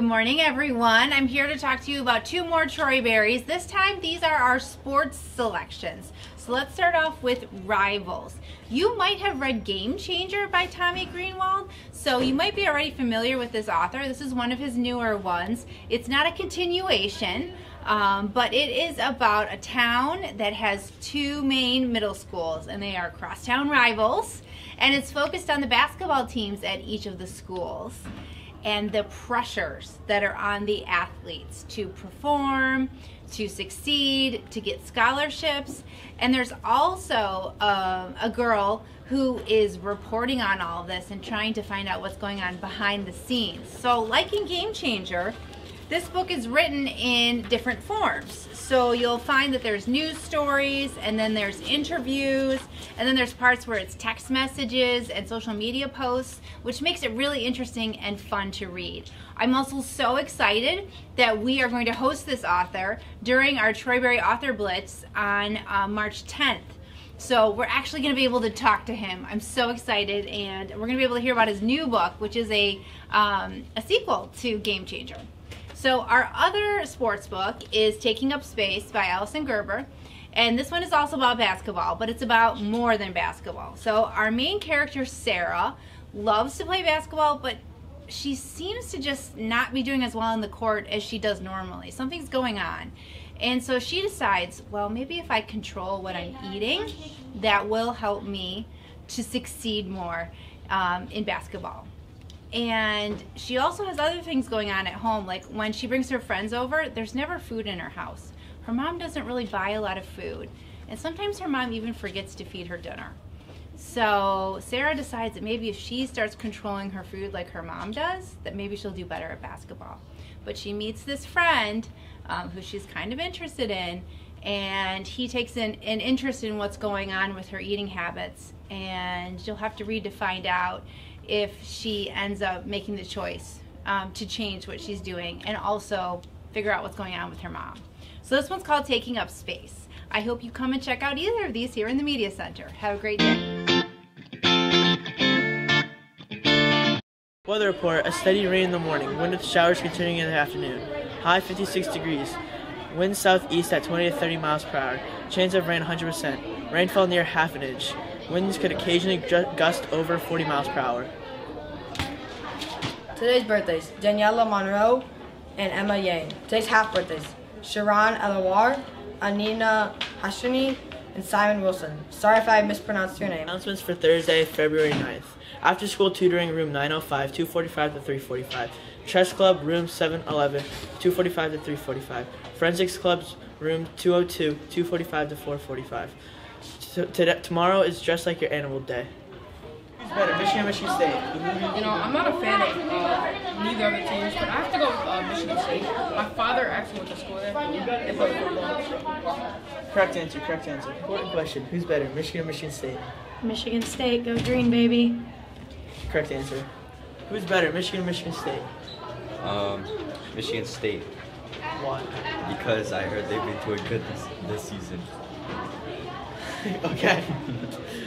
morning, everyone. I'm here to talk to you about two more Troy Berries. This time, these are our sports selections. So let's start off with Rivals. You might have read Game Changer by Tommy Greenwald, so you might be already familiar with this author. This is one of his newer ones. It's not a continuation, um, but it is about a town that has two main middle schools, and they are crosstown rivals, and it's focused on the basketball teams at each of the schools and the pressures that are on the athletes to perform, to succeed, to get scholarships. And there's also uh, a girl who is reporting on all this and trying to find out what's going on behind the scenes. So, like in Game Changer, this book is written in different forms. So you'll find that there's news stories and then there's interviews and then there's parts where it's text messages and social media posts, which makes it really interesting and fun to read. I'm also so excited that we are going to host this author during our Troy Berry Author Blitz on uh, March 10th. So we're actually going to be able to talk to him. I'm so excited, and we're going to be able to hear about his new book, which is a um, a sequel to Game Changer. So our other sports book is Taking Up Space by Alyson Gerber. And this one is also about basketball, but it's about more than basketball. So our main character, Sarah, loves to play basketball, but she seems to just not be doing as well on the court as she does normally. Something's going on. And so she decides, well, maybe if I control what I'm eating, that will help me to succeed more um, in basketball and she also has other things going on at home like when she brings her friends over there's never food in her house. Her mom doesn't really buy a lot of food and sometimes her mom even forgets to feed her dinner. So sarah decides that maybe if she starts controlling her food like her mom does that maybe she'll do better at basketball. But she meets this friend um, who she's kind of interested in and he takes an, an interest in what's going on with her eating habits and you'll have to read to find out if she ends up making the choice um, to change what she's doing and also figure out what's going on with her mom. So this one's called Taking Up Space. I hope you come and check out either of these here in the Media Center. Have a great day. Weather report, a steady rain in the morning, wind with showers continuing in the afternoon. High 56 degrees. Wind southeast at 20 to 30 miles per hour. Chance of rain 100%. Rainfall near half an inch. Winds could occasionally gust over 40 miles per hour. Today's birthdays Daniela Monroe and Emma Yang. Today's half birthdays Sharon Elawar, Anina Hashani, and Simon Wilson. Sorry if I mispronounced your name. Announcements for Thursday, February 9th. After school tutoring room 905, 245 to 345. Chess Club room 711, 245 to 345. Forensics Club's room 202, 245 to 445. So today, tomorrow is just like your animal day. Who's better, Michigan or Michigan State? You know, I'm not a fan of uh, neither of the teams, but I have to go with uh, Michigan State. My father actually went to school there. They play football. Correct answer, correct answer. Important question. Who's better, Michigan or Michigan State? Michigan State, go green, baby. Correct answer. Who's better, Michigan or Michigan State? Um, Michigan State. Why? Because I heard they've been doing good this, this season. Okay.